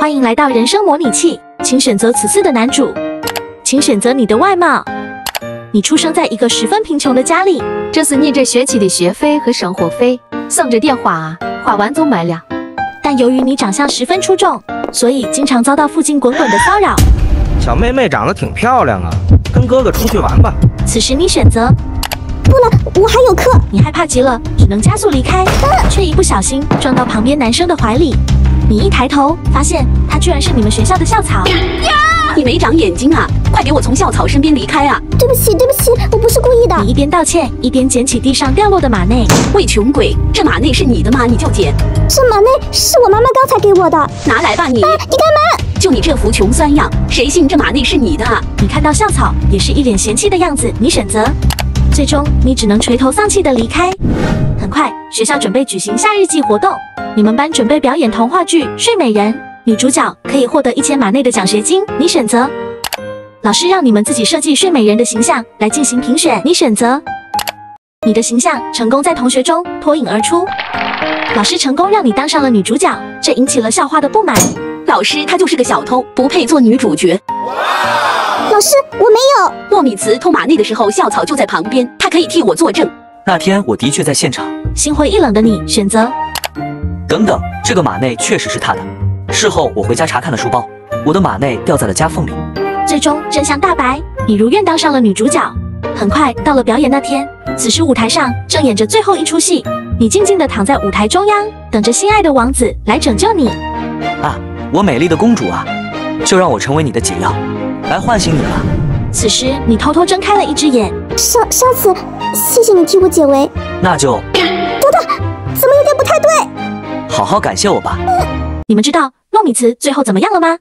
欢迎来到人生模拟器，请选择此次的男主，请选择你的外貌。你出生在一个十分贫穷的家里，这是你这学期的学费和生活费，省着点花啊，花完就没了。但由于你长相十分出众，所以经常遭到附近滚滚的骚扰。小妹妹长得挺漂亮啊，跟哥哥出去玩吧。此时你选择不能，我还有课。你害怕极了，只能加速离开，却一不小心撞到旁边男生的怀里。你一抬头，发现他居然是你们学校的校草。你没长眼睛啊！快给我从校草身边离开啊！对不起，对不起，我不是故意的。你一边道歉，一边捡起地上掉落的马内。喂，穷鬼，这马内是你的吗？你就捡。这马内是我妈妈刚才给我的，拿来吧你。你干嘛？就你这副穷酸样，谁信这马内是你的啊？你看到校草也是一脸嫌弃的样子，你选择。最终，你只能垂头丧气的离开。很快，学校准备举行夏日祭活动。你们班准备表演童话剧《睡美人》，女主角可以获得一千马内的奖学金。你选择。老师让你们自己设计睡美人的形象来进行评选。你选择。你的形象成功在同学中脱颖而出，老师成功让你当上了女主角，这引起了校花的不满。老师她就是个小偷，不配做女主角。老师，我没有。糯米糍偷马内的时候，校草就在旁边，他可以替我作证。那天我的确在现场。心灰意冷的你选择。等等，这个马内确实是他的。事后我回家查看了书包，我的马内掉在了夹缝里。最终真相大白，你如愿当上了女主角。很快到了表演那天，此时舞台上正演着最后一出戏，你静静地躺在舞台中央，等着心爱的王子来拯救你。啊，我美丽的公主啊，就让我成为你的解药，来唤醒你吧。此时你偷偷睁开了一只眼，上上次，谢谢你替我解围。那就好感谢我吧。你们知道糯米糍最后怎么样了吗？